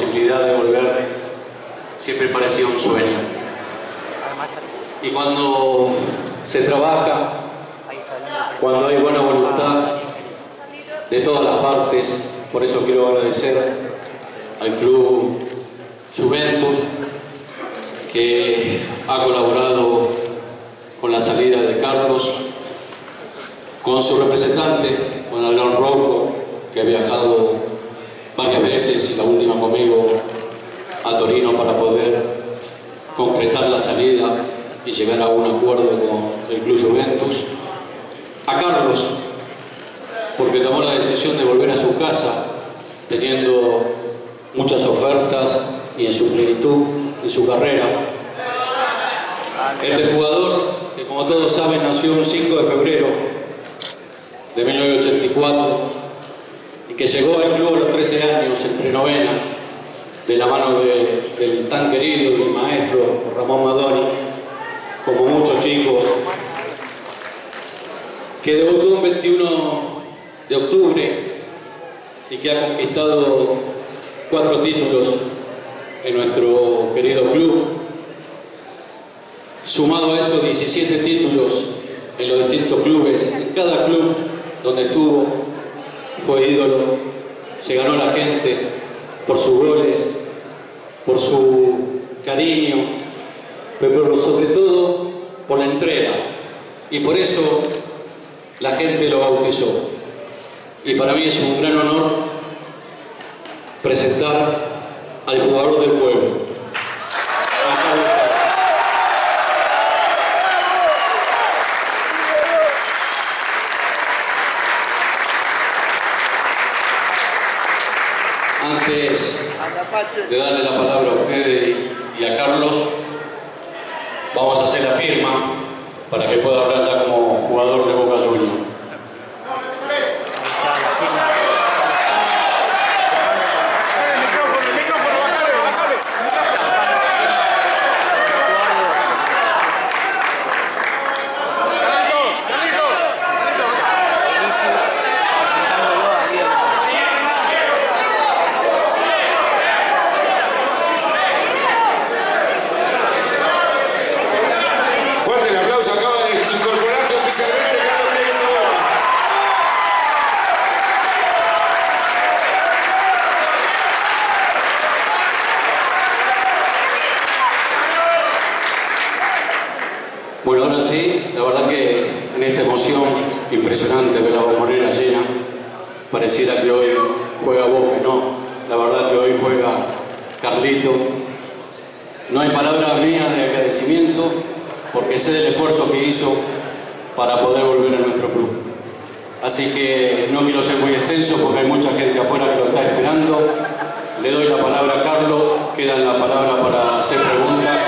posibilidad de volver, siempre parecía un sueño. Y cuando se trabaja, cuando hay buena voluntad de todas las partes, por eso quiero agradecer al Club Juventus que ha colaborado con la salida de Carlos, con su representante, con Alon Rocco, que ha viajado varias veces y la última conmigo a Torino para poder concretar la salida y llegar a un acuerdo con el Club Juventus. A Carlos, porque tomó la decisión de volver a su casa teniendo muchas ofertas y en su plenitud en su carrera. Este jugador, que como todos saben nació un 5 de febrero de 1984 y que llegó al club a los 13 años en prenovena de la mano del tan querido y maestro Ramón Madoni, como muchos chicos, que debutó un 21 de octubre y que ha conquistado cuatro títulos en nuestro querido club. Sumado a esos 17 títulos en los distintos clubes, en cada club donde estuvo fue ídolo, se ganó la gente por sus goles, por su cariño, pero sobre todo por la entrega. Y por eso la gente lo bautizó. Y para mí es un gran honor presentar al jugador del pueblo. Antes de darle la palabra a ustedes y a Carlos, vamos a hacer la firma para que pueda hablar ya como jugador de Boca Juniors. Fuerte el aplauso, acaba de incorporarse oficialmente Carlos Pérez Sabora. Bueno, ahora sí, la verdad que en esta emoción impresionante ver la bombonera llena, pareciera que hoy juega Boca, no, la verdad que hoy juega Carlito. No hay palabras mías de agradecimiento porque sé del esfuerzo que hizo para poder volver a nuestro club. Así que no quiero ser muy extenso porque hay mucha gente afuera que lo está esperando. Le doy la palabra a La palabra para hacer preguntas.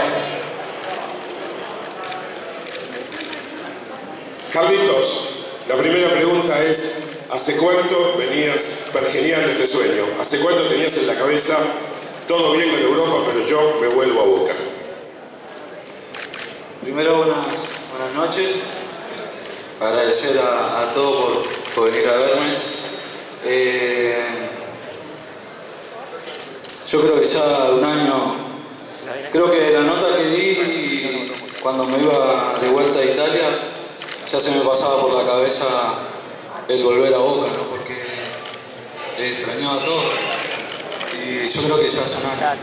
Carlitos, la primera pregunta es, ¿hace cuánto venías pergeniando este sueño? ¿Hace cuánto tenías en la cabeza, todo bien con Europa, pero yo me vuelvo a Boca? Primero, buenas, buenas noches. Agradecer a, a todos por, por venir a verme. Eh, yo creo que ya un año, creo que la nota que di cuando me iba de vuelta a Italia, ya se me pasaba por la cabeza el volver a Boca, ¿no? porque extrañaba todo. Y yo creo que ya hace un año.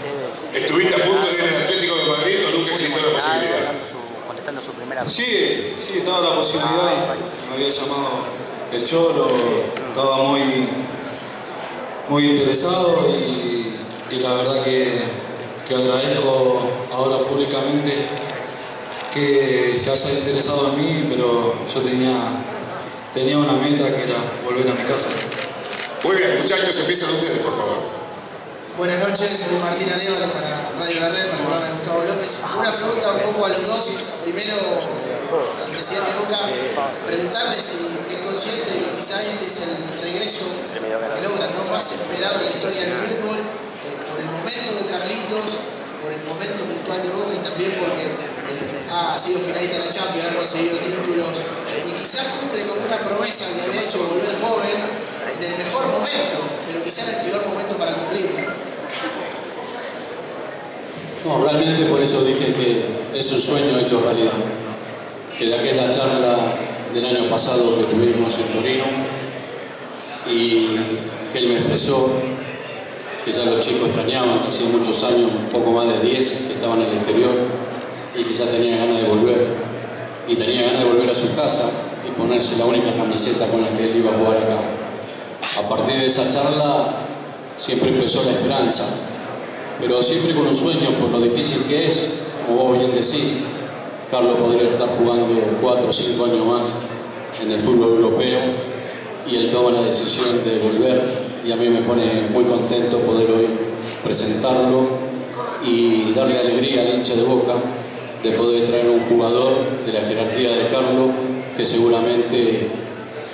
¿Estuviste a punto de ir al Atlético de Madrid o nunca existió la posibilidad? su primera Sí, sí, estaba la posibilidad. Me había llamado el Cholo, estaba muy, muy interesado y, y la verdad que, que agradezco ahora públicamente que se haya interesado en mí, pero yo tenía, tenía una meta que era volver a mi casa. Muy bien, muchachos, empiezan ustedes, por favor. Buenas noches, soy Martín Anévalo para Radio La Red, para el programa de Gustavo López. Una pregunta un poco a los dos. Primero, eh, al presidente Boca, preguntarle si es consciente de que quizá este es el regreso más esperado en la historia del fútbol, el momento de Carlitos, por el momento puntual de Boca y también porque eh, ha sido finalista de la Champions, ha conseguido títulos eh, y quizás cumple con una promesa que había hecho volver joven en el mejor momento, pero quizás en el peor momento para cumplirla. No, realmente por eso dije que es un sueño hecho realidad. Que de aquella charla del año pasado que tuvimos en Torino y que él me expresó que ya los chicos extrañaban, hacía muchos años, un poco más de 10, que estaban en el exterior y que ya tenía ganas de volver. Y tenía ganas de volver a su casa y ponerse la única camiseta con la que él iba a jugar acá. A partir de esa charla siempre empezó la esperanza, pero siempre con un sueño por lo difícil que es, como vos bien decís, Carlos podría estar jugando cuatro o cinco años más en el fútbol europeo y él toma la decisión de volver y a mí me pone muy contento poder hoy presentarlo y darle alegría al hincha de Boca de poder traer un jugador de la jerarquía de Carlos que seguramente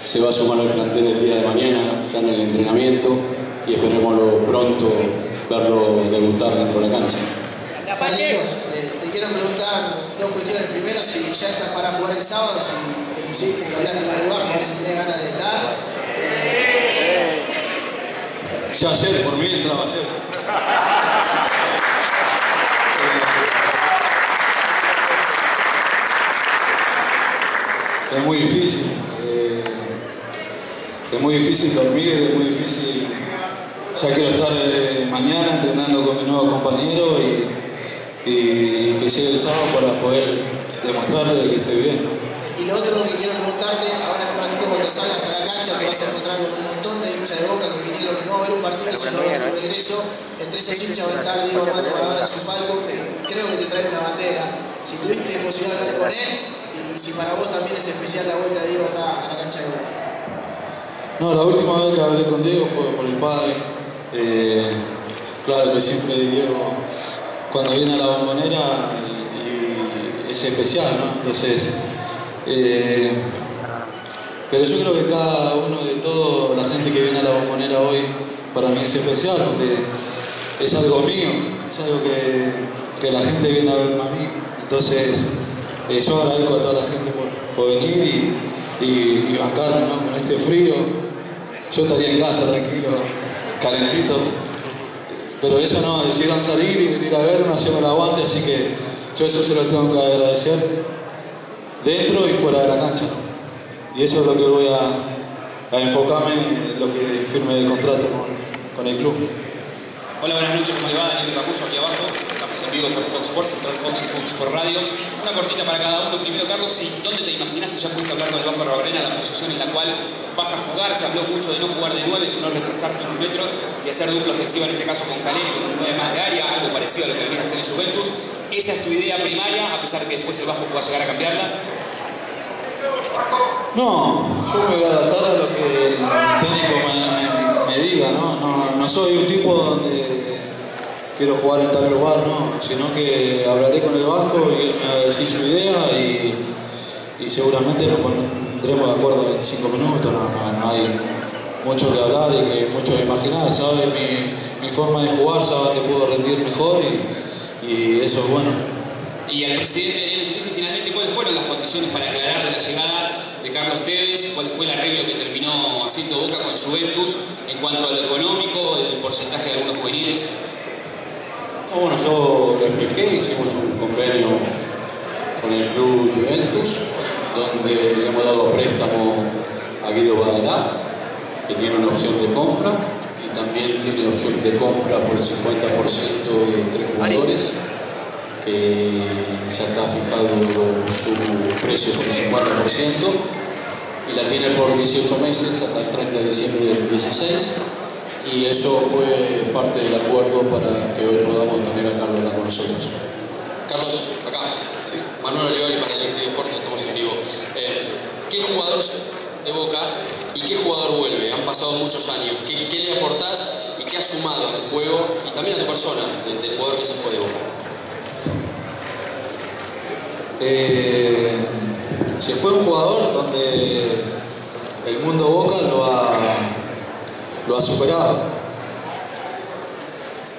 se va a sumar al plantel el día de mañana, ya en el entrenamiento y esperémoslo pronto verlo debutar dentro de la cancha. Carlitos, eh, te quiero preguntar dos cuestiones. Primero, si ya estás para jugar el sábado, si te pusiste y hablaste con el ver si tenés ganas de estar. Ya ayer, por mí entraba ayer. Es muy difícil. eh, es muy difícil dormir, es muy difícil. Ya quiero estar eh, mañana entrenando con mi nuevo compañero y, y- y que llegue el sábado para poder demostrarle que estoy bien. y lo otro que quiero preguntarte, ahora en un ratito cuando salgas a la cancha te vas a encontrar con un montón de hinchas de boca que vinieron no a ver un partido, sino a ver tu regreso. Entre esos hinchas va a estar Diego Armando Maradona en su palco, que creo que te trae una bandera. Si tuviste posibilidad de hablar con él, y, y si para vos también es especial la vuelta de Diego acá a la cancha de boca. No, la última vez que hablé con Diego fue por el padre. Eh, claro que siempre Diego, cuando viene a la bombonera, y- y es especial, ¿no? Entonces, eh, pero yo creo que cada uno de todos, la gente que viene a la bombonera hoy, para mí es especial, porque es algo mío, es algo que, que la gente viene a verme a mí. Entonces, eh, yo agradezco a toda la gente por, por venir y, y, bancarme, ¿no? Con este frío, yo estaría en casa tranquilo, calentito. Pero eso no, decidieron salir y venir a verme, hacerme el aguante, así que yo eso se lo tengo que agradecer dentro y fuera de la cancha. Y eso es lo que voy a, enfocarme en lo que firme el contrato con, el club. Hola, buenas noches, ¿cómo le va? Daniel Capuso aquí abajo. Estamos en vivo por Fox Sports, en todo Fox y Fox por Radio. Una cortita para cada uno. Primero, Carlos, si, ¿dónde te imaginas si ya pudiste hablar con el Banco Rabarena, la posición en la cual vas a jugar? Se habló mucho de no jugar de 9, sino represar tus metros y hacer dupla ofensiva, en este caso con Caleri, con un 9 más de área, algo parecido a lo que venías a hacer en Juventus. ¿Esa es tu idea primaria, a pesar de que después el Vasco pueda llegar a cambiarla? No, yo me voy a adaptar a lo que el técnico me, diga, ¿no? ¿no? no soy un tipo donde quiero jugar en tal lugar, ¿no? Sino que hablaré con el Vasco y él me va a decir su idea y, y seguramente nos pondremos de acuerdo en cinco minutos, no, no, hay mucho que hablar y que mucho que imaginar, sabe mi, mi forma de jugar, sabe que puedo rendir mejor y, y eso es bueno. Y al presidente Daniel finalmente, ¿cuáles fueron las condiciones para aclarar de la llegada de Carlos Tevez? ¿Cuál fue el arreglo que terminó haciendo Boca con Juventus en cuanto a lo económico, el porcentaje de algunos juveniles? No, bueno, yo lo expliqué, hicimos un convenio con el club Juventus, donde le hemos dado préstamo a Guido Badalá, que tiene una opción de compra, y también tiene opción de compra por el 50% de tres jugadores, que ya está fijado su precio por el 50%, y la tiene por 18 meses hasta el 30 de diciembre del 16 y eso fue parte del acuerdo para que hoy podamos tener a Carlos con nosotros. Carlos, acá. Manuel Olivari para el Deportes, estamos en vivo. Eh, ¿Qué jugador de Boca y qué jugador vuelve? Han pasado muchos años. ¿Qué, qué le aportás y qué has sumado a tu juego y también a tu persona de- del jugador que se fue de Boca? Eh, se fue un jugador donde el mundo Boca lo ha, lo ha superado.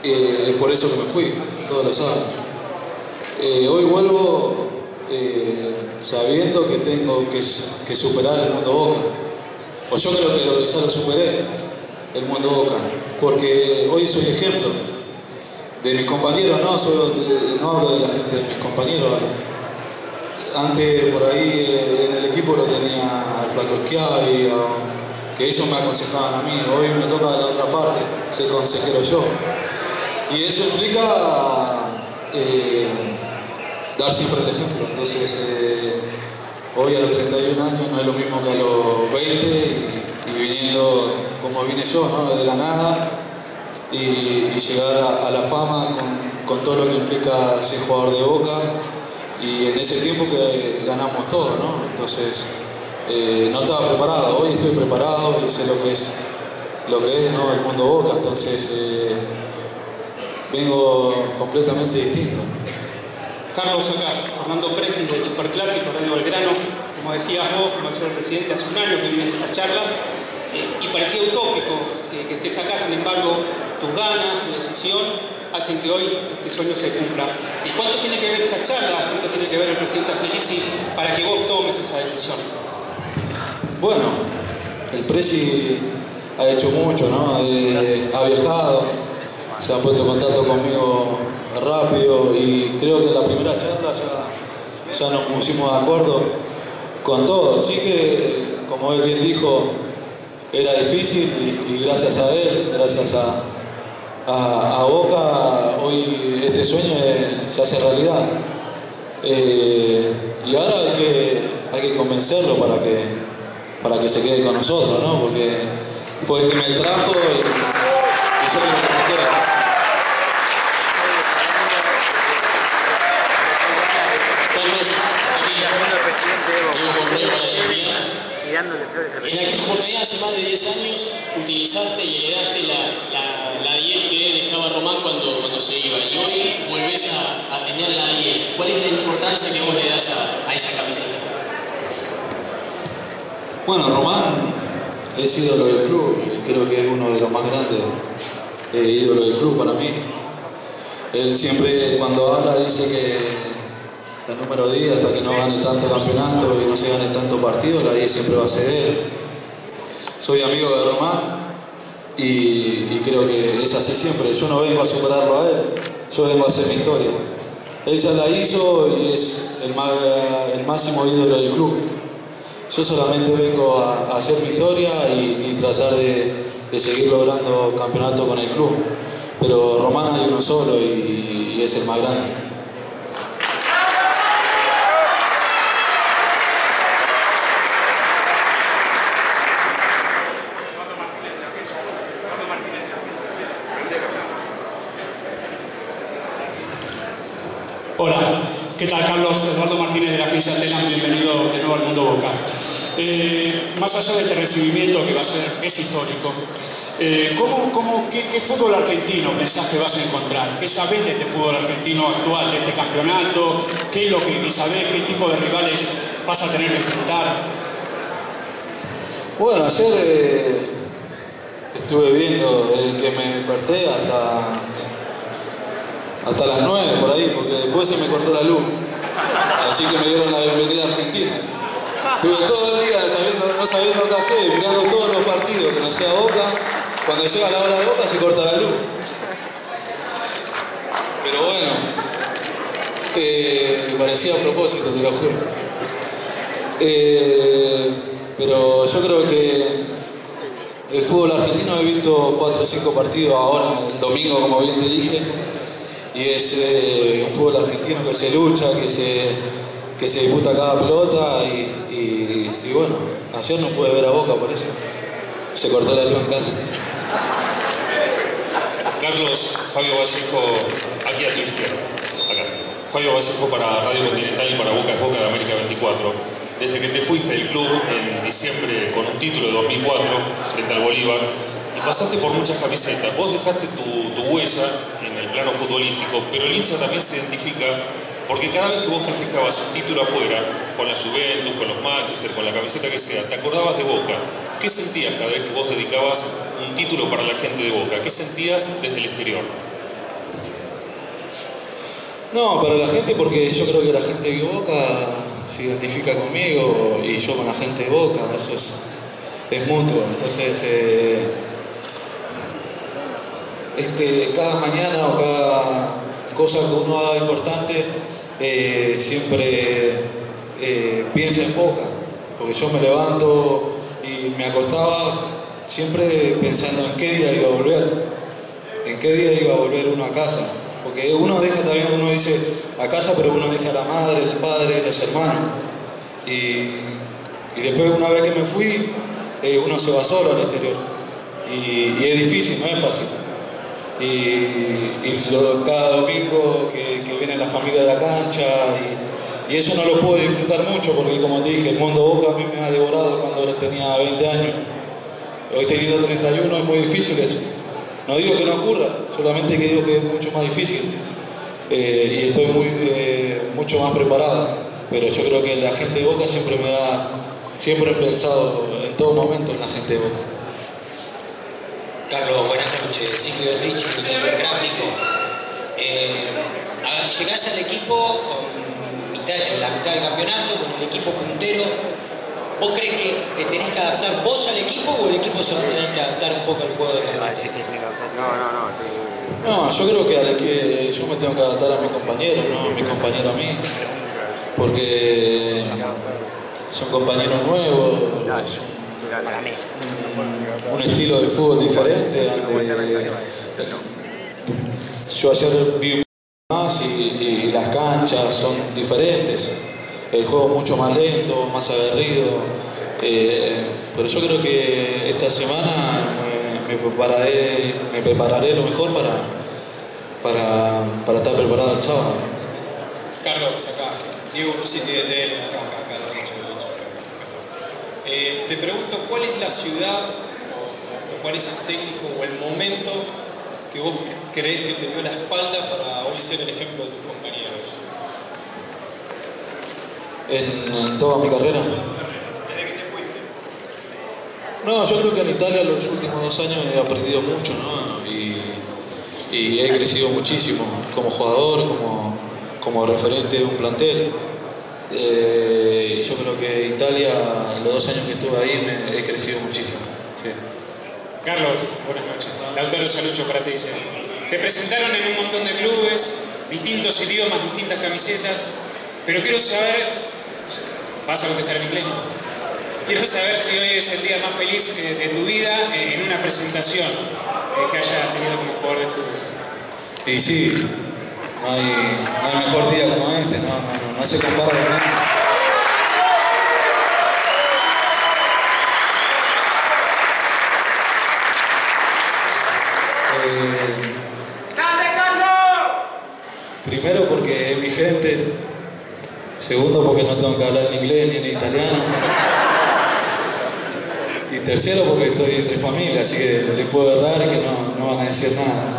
Eh, es por eso que me fui, todos lo saben. Eh, hoy vuelvo sabiendo que tengo que, superar el mundo Boca. O yo creo que lo, ya lo superé, el mundo Boca. Porque hoy soy ejemplo de mis compañeros, no, no hablo de la gente, de mis compañeros. Antes por ahí en el equipo lo tenía al Flaco Schiavi, que ellos me aconsejaban a mí. Hoy me toca la otra parte, ser consejero yo. Y eso implica eh, dar siempre el ejemplo. Entonces, eh, hoy a los 31 años no es lo mismo que a los 20 y, viniendo como vine yo, de la nada y, llegar a, la fama con, todo lo que implica ser jugador de boca y en ese tiempo que ganamos todo, ¿no? Entonces, eh, no estaba preparado, hoy estoy preparado y sé lo que es, lo que es ¿no? el mundo boca, entonces vengo completamente distinto. Carlos acá, Fernando Presti del Superclásico Radio Belgrano, como decías vos, como decía el presidente, hace un año que vienen estas charlas eh, y parecía utópico que, que, estés acá, sin embargo, tus ganas, tu decisión hacen que hoy este sueño se cumpla. ¿Y cuánto tiene que ver esa charla, cuánto tiene que ver el presidente Apelisi para que vos tomes esa decisión? Bueno, el Presi ha hecho mucho, ¿no? Eh, ha viajado, se ha puesto en contacto conmigo rápido y creo que en la primera charla ya, ya nos pusimos de acuerdo con todo. Así que, como él bien dijo, era difícil y, gracias a él, gracias a, a, Boca, hoy este sueño se hace realidad. Eh, y ahora hay que, hay que convencerlo para que, para que se quede con nosotros, ¿no? Porque fue el que me trajo y, y yo que En aquella oportunidad, hace más de 10 años, utilizaste y heredaste la, la, 10 que dejaba Román cuando, cuando se iba. Y hoy volvés a, tener la 10. ¿Cuál es la importancia que vos le das a, esa camiseta? Bueno, Román es ídolo del club. Creo que es uno de los más grandes eh, ídolos del club para mí. Él siempre cuando habla dice que el número 10 hasta que no gane tanto campeonato y no se gane tanto partido, la 10 siempre va a ser él. Soy amigo de Román y, creo que es así siempre. Yo no vengo a superarlo a él, yo vengo a hacer mi historia. Él ya la hizo y es el, el máximo ídolo del club. Yo solamente vengo a, hacer mi historia y, tratar de, seguir logrando campeonato con el club. Pero Román hay uno solo y es el más grande. Hola, ¿qué tal Carlos? Eduardo Martínez de la agencia Telam, bienvenido de nuevo al Mundo Boca. Eh, más allá de este recibimiento que va a ser, es histórico, eh, ¿cómo, qué, fútbol argentino pensás que vas a encontrar? ¿Qué sabés de este fútbol argentino actual, de este campeonato? ¿Qué es lo que sabés? ¿Qué tipo de rivales vas a tener que enfrentar? Bueno, ayer eh, estuve viendo desde que me desperté hasta hasta las 9 por ahí, porque después se me cortó la luz. Así que me dieron la bienvenida a Argentina. Estuve todo el día sabiendo, no sabiendo qué hacer, mirando todos los partidos que no sea Boca. Cuando llega la hora de Boca se corta la luz. Pero bueno, eh, me parecía a propósito, te lo juro. Eh, pero yo creo que el fútbol argentino he visto 4 o 5 partidos ahora, el domingo como bien te dije, y es eh, un fútbol argentino que se lucha, que se, que se disputa cada pelota y, bueno, ayer no pude ver a Boca por eso. Se cortó la luz en casa. Carlos, Fabio Vallejo, aquí a tu izquierda. Fabio Vallejo para Radio Continental y para Boca es Boca de América 24. Desde que te fuiste del club en diciembre con un título de 2004 frente al Bolívar, y pasaste por muchas camisetas. Vos dejaste tu, huella plano futbolístico, pero el hincha también se identifica porque cada vez que vos festejabas un título afuera, con la Juventus, con los Manchester, con la camiseta que sea, te acordabas de Boca. ¿Qué sentías cada vez que vos dedicabas un título para la gente de Boca. ¿Qué sentías desde el exterior? No, para la gente porque yo creo que la gente de Boca se identifica conmigo y yo con la gente de Boca, eso es, es mutuo. Entonces, eh, es que cada mañana o cada cosa que uno haga importante, eh, siempre eh, piensa en Boca, porque yo me levanto y me acostaba siempre pensando en qué día iba a volver, en qué día iba a volver uno a casa. Porque uno deja también, uno dice a casa, pero uno deja a la madre, el padre, los hermanos. Y, y después una vez que me fui, eh, uno se va solo al exterior. Y, y, es difícil, no es fácil. Y, cada domingo que, viene la familia de la cancha, y, eso no lo puedo disfrutar mucho, porque como te dije, el mundo Boca a mí me ha devorado cuando tenía 20 años. Hoy teniendo 31 es muy difícil eso. No digo que no ocurra, solamente que digo que es mucho más difícil eh, y estoy eh, mucho más preparada. Pero yo creo que la gente de Boca siempre me ha, siempre he pensado en todo momento en la gente de Boca. Carlos, buenas noches. Silvio Rich, el gráfico. Eh, llegás al equipo con mitad, en la mitad del campeonato, con el equipo puntero. ¿Vos crees que te tenés que adaptar vos al equipo o el equipo se va a tener que adaptar un poco al juego de Fernández? No, no, no. No, yo creo que, yo me tengo que adaptar a mi compañero, no a mi compañero a mí. Porque son compañeros nuevos, un, un estilo de fútbol diferente. Yo ayer vi más y, y las canchas son diferentes el juego mucho más lento, más aguerrido. Eh, pero yo creo que esta semana me, me, prepararé, me prepararé lo mejor para, para, para estar preparado el sábado. Carlos, acá. Diego Rusi de acá, eh, Te pregunto, ¿cuál es la ciudad o, cuál es el técnico o el momento que vos crees que te dio la espalda para hoy ser el ejemplo de tus compañeros? en, toda mi carrera? No, yo creo que en Italia los últimos dos años he aprendido mucho, ¿no? Y, y he crecido muchísimo como jugador, como, como referente de un plantel. Eh, yo creo que Italia, los dos años que estuve ahí, me, he crecido muchísimo. Sí. Carlos, buenas noches. Lautaro Salucho para ti. Te presentaron en un montón de clubes, distintos idiomas, distintas camisetas, pero quiero saber vas a contestar en inglés. Quiero saber si hoy es el día más feliz eh, de tu vida eh, en una presentación que hayas tenido como jugador de fútbol. Y sí, no hay, no hay mejor día como este, no, no, no, se compara con nada. Primero porque es mi gente, Segundo, porque no tengo que hablar en inglés ni italiano. Y tercero, porque estoy entre familia, así que les puedo errar que no, no van a decir nada.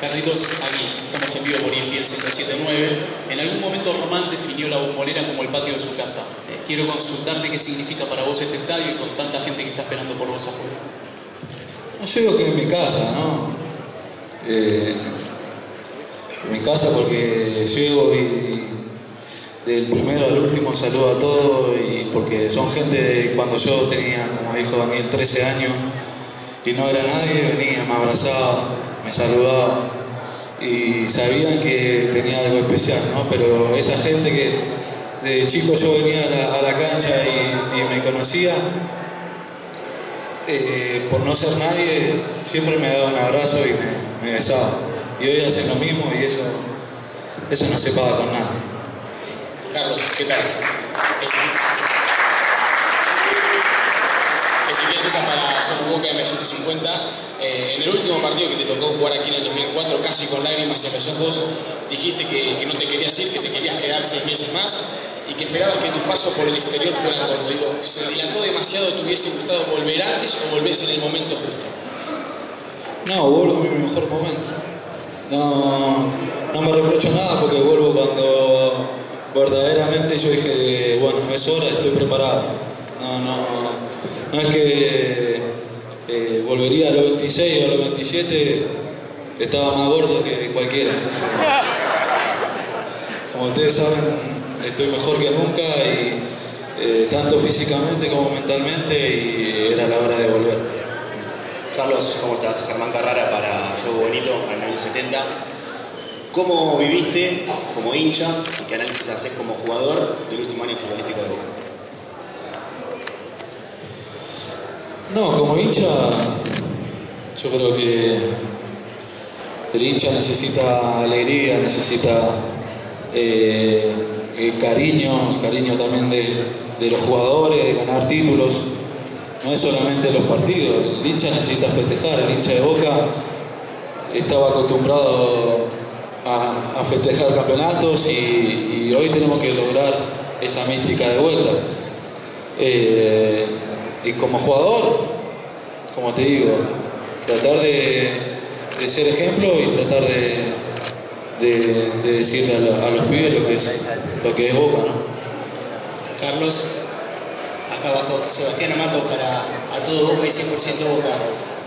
Carlitos, aquí estamos en vivo por ESPN 107.9. En algún momento Román definió la bombonera como el patio de su casa. Eh, quiero consultarte qué significa para vos este estadio y con tanta gente que está esperando por vos afuera. No, yo digo que es mi casa, ¿no? Eh, en mi casa porque llego y del primero al último saludo a todos y porque son gente cuando yo tenía, como dijo Daniel, 13 años y no era nadie, venía, me abrazaba, me saludaba y sabían que tenía algo especial, ¿no? Pero esa gente que de chico yo venía a la, cancha y, me conocía, eh, por no ser nadie, siempre me daba un abrazo y me, me besaba y hoy hacen lo mismo y eso, eso no se paga con nada. Carlos, ¿qué tal? Es para Somos Boca M750. Eh, en el último partido que te tocó jugar aquí en el 2004, casi con lágrimas en los ojos, dijiste que, que no te querías ir, que te querías quedar seis meses más y que esperabas que tu paso por el exterior fuera corto. Digo, ¿se dilató demasiado? ¿Te hubiese gustado volver antes o volvés en el momento justo? No, vuelvo en mi mejor momento. No, no me reprocho nada porque vuelvo cuando verdaderamente yo dije, bueno, es hora, estoy preparado. No, no, no es que volvería a los 26 o a los 27, estaba más gordo que cualquiera. Como ustedes saben, estoy mejor que nunca y eh, tanto físicamente como mentalmente y era la hora de volver. Carlos, ¿cómo estás? Germán Carrara para Jogo Bonito, para el 70. ¿Cómo viviste como hincha y qué análisis haces como jugador del último año futbolístico de Boca? No, como hincha, yo creo que el hincha necesita alegría, necesita eh, cariño, el cariño también de, de los jugadores, de ganar títulos. No es solamente los partidos, el hincha necesita festejar, el hincha de Boca estaba acostumbrado a, festejar campeonatos y, y hoy tenemos que lograr esa mística de vuelta. Eh, y como jugador, como te digo, tratar de, ser ejemplo y tratar de, de, de decirle a, los pibes lo que es, lo que es Boca, ¿no? Carlos, acá abajo, Sebastián Amato para a todo Boca y 100% Boca.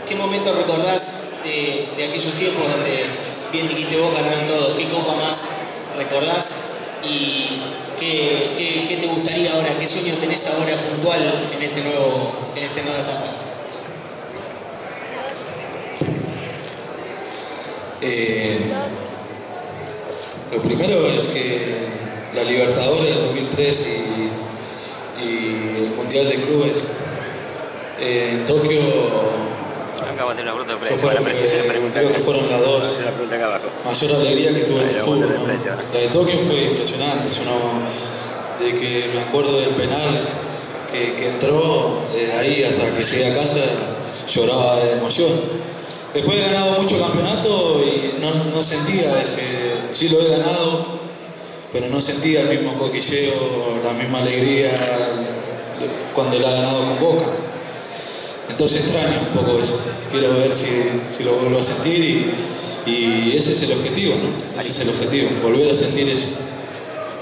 ¿Qué momento recordás de, aquellos tiempos donde bien dijiste vos ganaron todo? ¿Qué copa más recordás? ¿Y qué, te gustaría ahora? ¿Qué sueño tenés ahora puntual en este nuevo, en este nueva etapa? Eh, lo primero es que la Libertadores del 2003 y, y el Mundial de Clubes eh, en Tokio De yo frente. la precisión pregunta creo que fueron las dos la pregunta acá abajo. mayor alegría que tuve en el la fútbol. La de Tokio fue impresionante, de que me acuerdo del penal que, que entró, desde ahí hasta que llegué a casa lloraba de emoción. Después he ganado muchos campeonatos y no, no sentía ese, sí lo he ganado, pero no sentía el mismo coquilleo, la misma alegría cuando la he ganado con Boca. Entonces extraño un poco eso. Quiero ver si, si lo vuelvo a sentir y, y ese es el objetivo, ¿no? Ese es el objetivo, volver a sentir eso.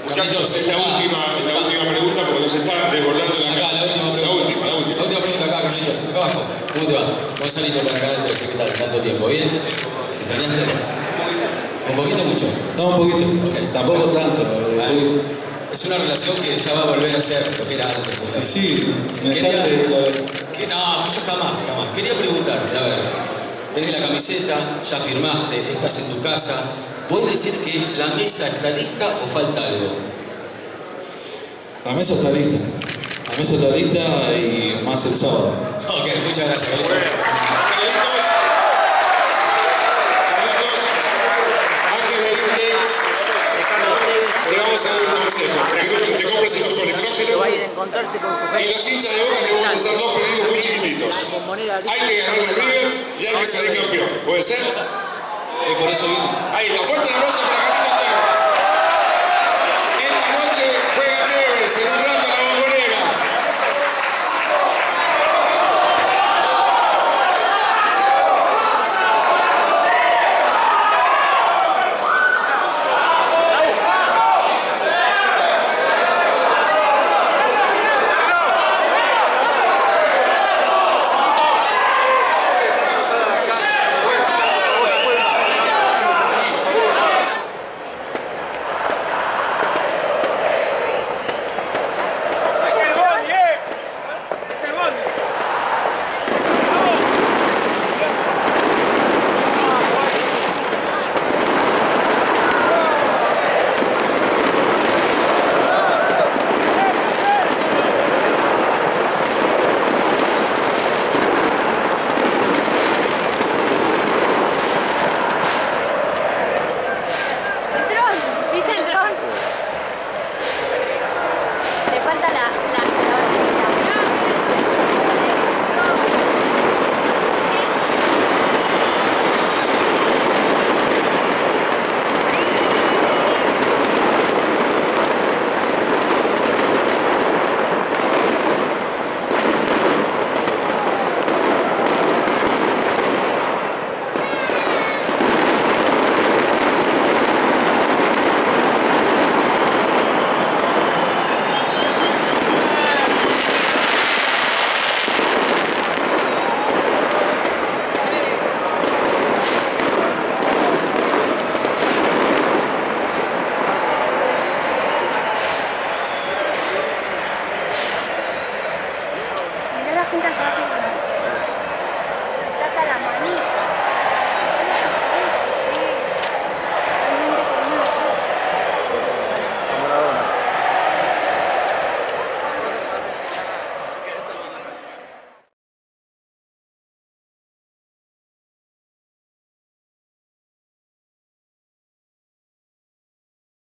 Muchachos, es la última, es la última pregunta porque nos está desbordando la Acá, la última pregunta. La última, la última. La última pregunta acá, Carlitos, acá abajo. ¿Cómo te va? Gonzalito para el canal de secretario, tanto tiempo, ¿bien? ¿Me extrañaste? ¿Un poquito o mucho? No, un poquito. Tampoco tanto. pero. Es una relación que ya va a volver a ser lo que era antes. Sí, sí, me Quería- Que no, yo jamás, jamás. Quería preguntarte, a ver, tenés la camiseta, ya firmaste, estás en tu casa. ¿Puedes decir que la mesa está lista o falta algo? La mesa está lista. La mesa está lista y más el sábado. Ok, muchas gracias. Carlitos. Carlitos, Carlitos, antes de irte, te vamos a dar un consejo. Para que te compres un grupo electrógeno y los hinchas de Boca te vamos a hacer dos pedidos Hay que ganarle a River y hay que salir campeón. ¿Puede ser? Y por eso vine. Ahí está, fuerte el aplauso para Carlitos